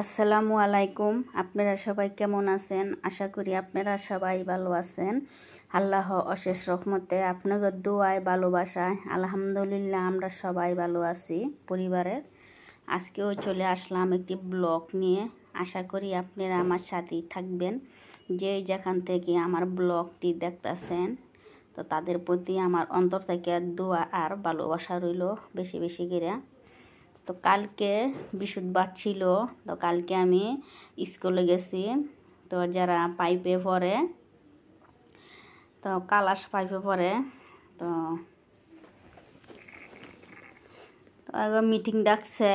আসসালামু আলাইকুম। আপনারা সবাই কেমন আছেন? আশা করি আপনারা সবাই ভালো আছেন। আল্লাহ অশেষ রহমতে আপনাদের দোয়ায় ভালোবাসায়। আলহামদুলিল্লাহ, আমরা সবাই ভালো আছি পরিবারের আজকেও চলে আসলাম একটি ব্লগ নিয়ে। আশা করি আপনারা আমার সাথেই থাকবেন। যে যেখান থেকে আমার ব্লগটি দেখতেছেন, তো তাদের প্রতি আমার অন্তর থেকে দোয়া আর ভালোবাসা রইল বেশি বেশি করে। তো কালকে বৃহস্পতিবার ছিল, তো কালকে আমি স্কুলে গেছি। তো যারা পাইপে পড়ে, তো কালাস পাইপে পড়ে, তো তো মিটিং ডাকছে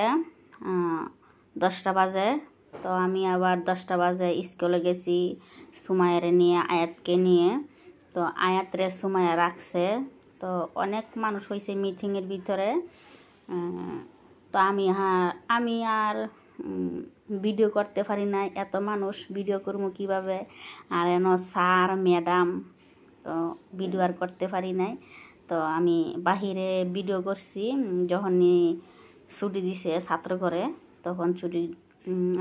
দশটা বাজে। তো আমি আবার দশটা বাজে স্কুলে গেছি সুমায়ের নিয়ে, আয়াতকে নিয়ে। তো আয়াতরে সুমায়া রাখছে। তো অনেক মানুষ হয়েছে মিটিংয়ের ভিতরে তো আমি হ্যাঁ আমি আর ভিডিও করতে পারি না এত মানুষ ভিডিও করব কীভাবে? আর এন স্যার ম্যাডাম তো ভিডিও আর করতে পারি নাই। তো আমি বাহিরে ভিডিও করছি যখনই ছুটি দিছে ছাত্র করে তখন ছুটি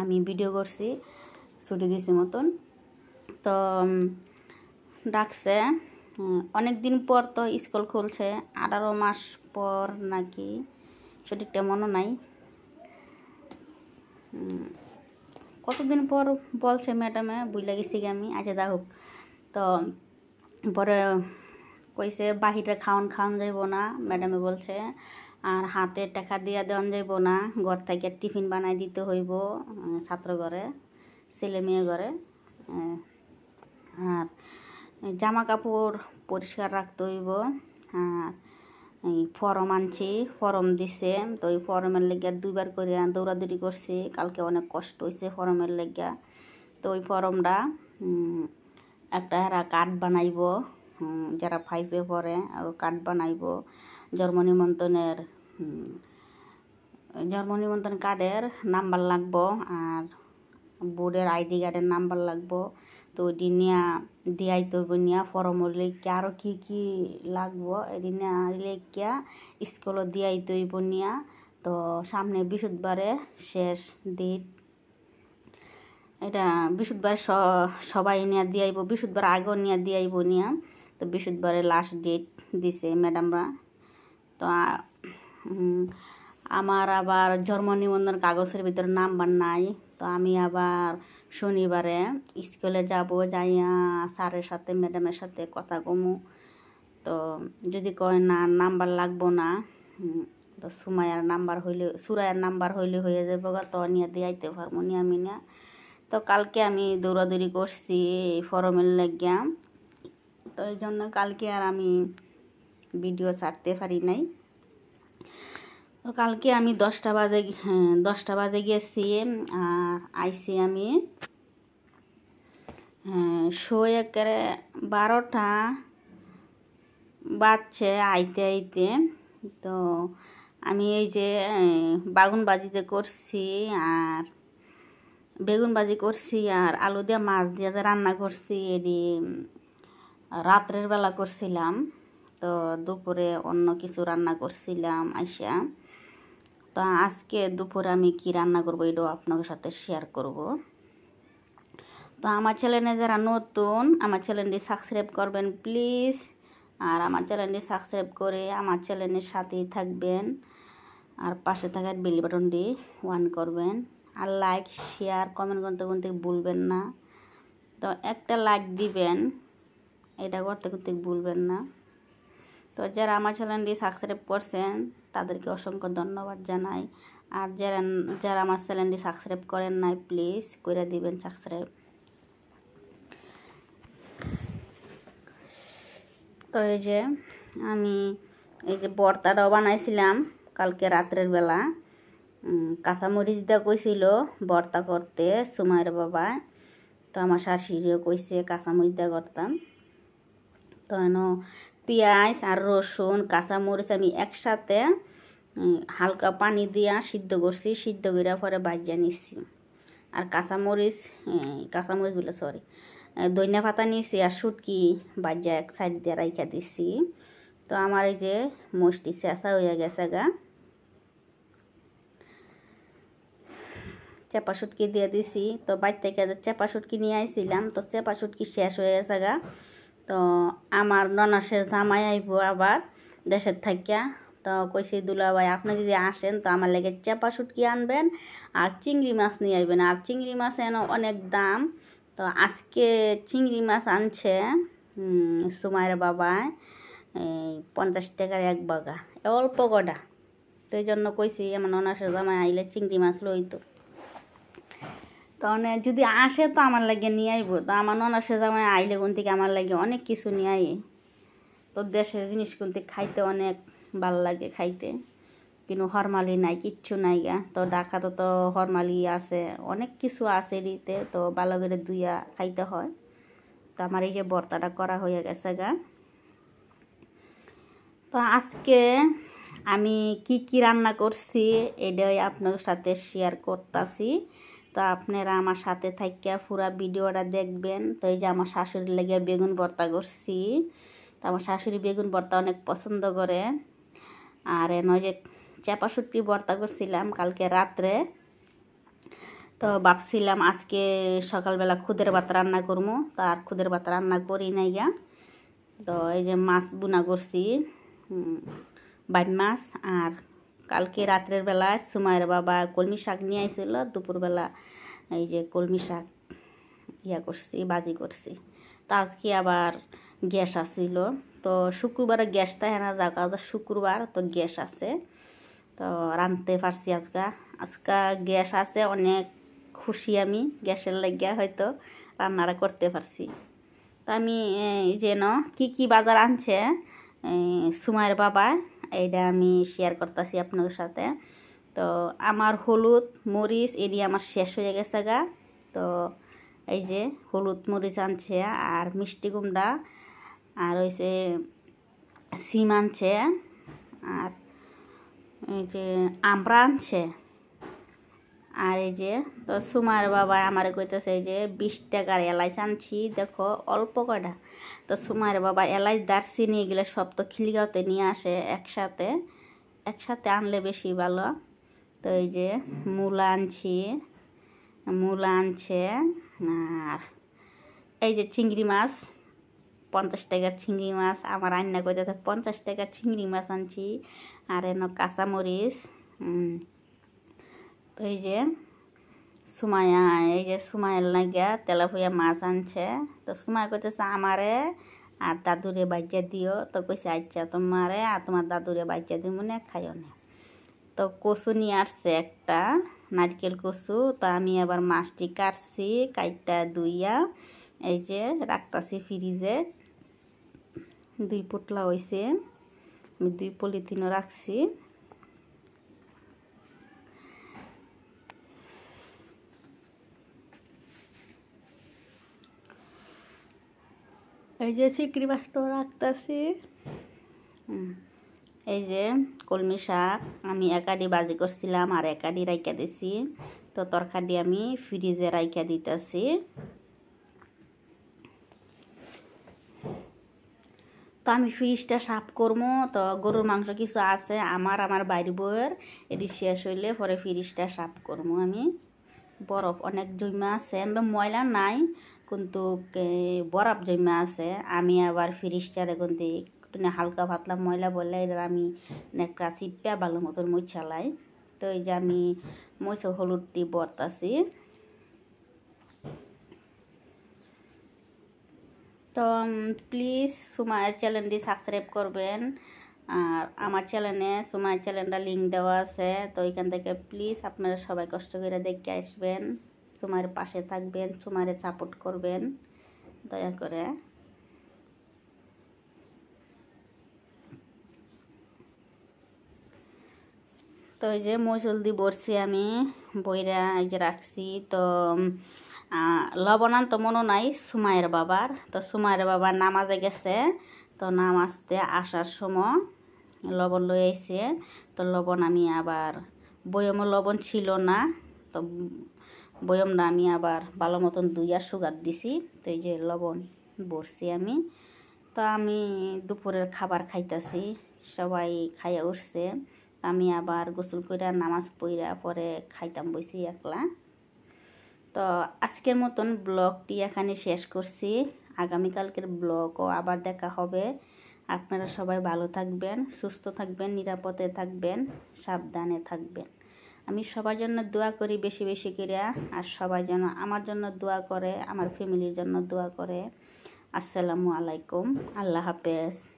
আমি ভিডিও করছি, ছুটি দিছে মতন। তো ডাকছে অনেক দিন পর তো স্কুল খুলছে, আঠারো মাস পর নাকি সঠিকটা মনে নাই। কতদিন পর বলছে ম্যাডামে বুঝলে গেছি আমি আচ্ছা যা হোক। তো পরে কইছে, বাহিরে খাওয়ান খাওয়ান যাইব না। ম্যাডামে বলছে, আর হাতে টাকা দিয়া দেওয়ান যাইব না। ঘর থেকে টিফিন বানাই দিতে হইব ছাত্র ঘরে, ছেলে মেয়ে ঘরে। আর জামা কাপড় পরিষ্কার রাখতে হইব। আর ফরম আনছি, ফরম দিছে। তো ওই ফরমের লেগে দুইবার করে দৌড়াদৌড়ি করছি। কালকে অনেক কষ্ট হয়েছে ফরমের লেগে তো ওই ফরমটা একটা এরা কার্ড বানাইব যারা ফাইভে পড়ে কার্ড বানাইব। জন্ম নিমন্ত্রণের জন্ম নিমন্ত্রণ কার্ডের নাম্বার লাগবো আর বোর্ডের আইডি কার্ডের নাম্বার লাগবো। তো ওইটি নিয়ে দিয়াইতে হইব নিয়া ফরম লেখা আরও কী কী লাগবো এটি নিয়ে লেখিয়া স্কুলও দিয়াইতে হইব নিয়া। তো সামনে বৃহস্পতিবারে শেষ ডেট। এটা বৃহস্পতিবার সবাই নিয়ে দিয়াইব, বৃহস্পতিবার আগেও নিয়ে দিয়াইব নিয়া। তো বৃহস্পতিবারে লাস্ট ডেট দিছে ম্যাডামরা। তো আমার আবার জন্ম নিবন্ধন কাগজের ভিতরে নাম্বার নাই। তো আমি আবার শনিবারে স্কুলে যাব, যাইয়া স্যারের সাথে, ম্যাডামের সাথে কথা কমু। তো যদি কয়, না, নাম্বার লাগবো না। তো সুমায়ার নাম্বার হইলে সুরায়ের নাম্বার হইলে হয়ে যাব তো নিয়ে দিয়াইতে পারব নি আমি না তো কালকে আমি দৌড়াদৌড়ি করছি এই ফরমের লাগিয়া। তো এই জন্য কালকে আর আমি ভিডিও ছাড়তে পারি নাই। তো কালকে আমি দশটা বাজে হ্যাঁ দশটা বাজে গেছি আর আইসি আমি হ্যাঁ শো একেবারে বারোটা বাজছে আইতে আইতে। তো আমি এই যে বাগুন বাজিতে করছি আর বেগুন বাজি করছি আর আলু দিয়ে মাছ দিয়ে যে রান্না করছি এটি রাত্রের বেলা করছিলাম। তো দুপুরে অন্য কিছু রান্না করছিলাম আইসা। তো আজকে দুপুরে আমি কি রান্না করব এটাও আপনাদের সাথে শেয়ার করব। তো আমার চ্যানেলে যারা নতুন, আমার চ্যানেলটি সাবস্ক্রাইব করবেন প্লিজ আর আমার চ্যানেলটি সাবস্ক্রাইব করে আমার চ্যানেলের সাথেই থাকবেন। আর পাশে থাকার বেলি বাটনটি ওয়ান করবেন। আর লাইক শেয়ার কমেন্ট করতে করতে ভুলবেন না। তো একটা লাইক দিবেন, এটা করতে করতে ভুলবেন না। তো যারা আমার চ্যানেলটি সাবস্ক্রাইব করছেন তাদেরকে অসংখ্য ধন্যবাদ জানাই। আর যারা যারা আমার চ্যানেলটি সাবস্ক্রাইব করেন নাই, প্লিজ করে দিবেন সাবস্ক্রাইব। তো এই যে আমি এই যে বর্তাটাও বানাইছিলাম কালকে রাত্রের বেলা। কাঁচামরিচ দিয়ে কইছিল বর্তা করতে সুমায়ের বাবা। তো আমার শাশুড়িও কইছে কাঁচামরিচ দিয়ে করতাম। তো এন পেঁয়াজ আর রসুন, কাঁচামরিচ আমি একসাথে হালকা পানি দিয়া সিদ্ধ করছি, সিদ্ধ করে পরে বাজিয়া নিচ্ছি আর কাঁচামরিচ কাঁচামরিচ বলে সরি দইনা পাতা নিয়েছি আর সুটকি বাজিয়া এক সাইড দিয়ে রাইখা দিছি। তো আমার এই যে মস্তি চেঁচা হয়ে গেছে গা। চেপা শুটকি দিয়ে দিছি। তো বাইর থেকে চেপা শুটকি নিয়ে আইছিলাম, তো চেপা শুটকি শেষ হয়ে গেছে গা। তো আমার ননাসের জামাই আইব আবার দেশের থাকিয়া তো কইছি দুলাভাই আপনি যদি আসেন, তো আমার লেগে চেপা শুটকি আনবেন আর চিংড়ি মাছ নিয়ে আসবেন আর চিংড়ি মাছ এনে অনেক দাম। তো আজকে চিংড়ি মাছ আনছে সুমায়ের বাবায় এই পঞ্চাশ টাকার এক বাগা। অল্প কটা। তো এই জন্য কইছি, আমার ননাসের জামাই আইলে চিংড়ি মাছ লইতো। তখন যদি আসে তো আমার লাগে নিয়ে আইব। তো আমার ননাসের জামাই আইলে কোন থেকে আমার লাগে অনেক কিছু নিয়ে আই তো দেশের জিনিস কোন থেকে খাইতে অনেক ভালো লাগে খাইতে। কিন্তু হরমালি নাই, কিচ্ছু নাই গা। তো ডাকাতে তো হরমালি আছে, অনেক কিছু আছে রিতে তো ভালো করে দুইয়া খাইতে হয়। তো আমার এই যে বর্তাটা করা হয়ে গেছে গা। তো আজকে আমি কি কি রান্না করছি, এটাই আপনার সাথে শেয়ার করতেছি। তো আপনারা আমার সাথে থাকিয়া পুরা ভিডিওটা দেখবেন। তো এই যে আমার শাশুড়ির লেগে বেগুন ভর্তা করছি। তো আমার শাশুড়ি বেগুন ভর্তা অনেক পছন্দ করে। আর নয় যে চাপা সুটকি ভর্তা করছিলাম কালকে রাত্রে। তো ভাবছিলাম আজকে সকালবেলা খুদের ভাত রান্না করব তো আর খুদের ভাত রান্না করি নাই গা। তো এই যে মাছ বুনা করছি বাইম মাছ আর কালকে রাত্রের বেলায় সুমায়ের বাবা কলমি শাক নিয়ে আইছিল, দুপুরবেলা এই যে কলমি শাক ইয়া করছি বাজি করছি। তো আজকে আবার গ্যাস আসছিল তো শুক্রবারে গ্যাস থাকে না যাক আজ শুক্রবার, তো গ্যাস আছে। তো রাঁধতে পারছি আজকে। আজকে গ্যাস আছে, অনেক খুশি আমি, গ্যাসের লাগিয়া হয়তো রান্নাটা করতে পারছি। তো আমি যেন কি কি বাজার আনছে সুমায়ের বাবা এইটা আমি শেয়ার করতেছি আপনাদের সাথে। তো আমার হলুদ মরিচ এটি আমার শেষ হয়ে গেছে গা। তো এই যে হলুদ মরিচ আনছে আর মিষ্টি কুমড়া আর হয়েছে সিম আনছে আর এই যে আমরা আনছে। আর এই যে, তো সুমার বাবা আমার কইতেছে এই যে, বিশ টাকার এলাইচ আনছি, দেখো, অল্প কটা তো সুমার বাবা এলাইচ, দারচিনি এগুলো সব তো খিলিগাঁওতে নিয়ে আসে একসাথে। একসাথে আনলে বেশি ভালো। তো এই যে, মূলা আনছি, মূলা আনছে, আর এই যে চিংড়ি মাছ, পঞ্চাশ টাকার চিংড়ি মাছ, আমার রান্না করতেছে পঞ্চাশ টাকার চিংড়ি মাছ আনছি। আর এন কাঁচামরিচ তো এই যে সুমায়া এই যে সুমায়ের লাগিয়া তেলাপুয়া মাছ আনছে। তো সুমায় কইতেছে, আমারে আর দাদুরে বাচ্চা দিও। তো কইছে আচ্ছা তোমারে আর তোমার দাদুরে বাচ্চা দিব না, খাইও না। তো কচু নিয়ে আসছে একটা, নারকেল কচু। তো আমি আবার মাছটি কাটছি, কাইটটা দুইয়া এই যে রাখতাছি ফ্রিজে। দুই পুটলা হয়েছে আমি দুই পলিথিনও রাখছি। এই যে চিকড়ি মাছটাও রাখতেছি। এই যে কলমি শাক আমি একাডি বাজি করছিলাম আর একাডি রাইকা দিছি। তো তরকারি আমি ফ্রিজে রাইকা দিতেছি। তো আমি ফ্রিজটা সাফ করব তো গরুর মাংস কিছু আছে, আমার আমার বাইর বইয়ের এটি শেষ হইলে পরে ফ্রিজটা সাফ করব আমি। বরফ অনেক জমা আছে ময়লা নাই। কিন্তু বরফ জমা আছে, আমি আবার ফ্রিজটারে কিন্তু হালকা পাতলা ময়লা বললে আমি একটা চিপা ভালো মতন মই চালাই। তো এই যে আমি মই হলুদটি বর্তাছি। তো প্লিজ সুমায়ের চ্যানেলটি সাবস্ক্রাইব করবেন। আর আমার চ্যানেলে সুমায়ের চ্যানেলটা লিঙ্ক দেওয়া আছে, তো ওইখান থেকে প্লিজ আপনারা সবাই কষ্ট করে দেখে আসবেন। সুমায়ের পাশে থাকবেন সুমায়ের সাপোর্ট করবেন। দয়া করে। তো এই যে মৌসলদি বসছি আমি, বইরা এই যে রাখছি। তো লবণান তো মনে নাই সুমায়ের বাবার। তো সুমায়ের বাবার নামাজে গেছে। তো নামাজতে আসার সময় লবণ আইছে। তো লবণ আমি আবার বয়মও লবণ ছিল না। তো বয়মটা আমি আবার ভালো মতন দুইয়া সুগার দিছি, তো এই যে লবণ বসছি আমি। তো আমি দুপুরের খাবার খাইতেছি, সবাই খাইয়া উঠছে। আমি আবার গোসল করে নামাজ পইরা পরে খাইতাম বইছি একলা। তো আজকের মতন ব্লগটি এখানে শেষ করছি। আগামীকালকের ব্লগও আবার দেখা হবে। আপনারা সবাই ভালো থাকবেন, সুস্থ থাকবেন, নিরাপদে থাকবেন, সাবধানে থাকবেন। আমি সবার জন্য দোয়া করি বেশি বেশি করে, আর সবাই যেন আমার জন্য দোয়া করে, আমার ফ্যামিলির জন্য দোয়া করে। আসসালামু আলাইকুম। আল্লাহ হাফেজ।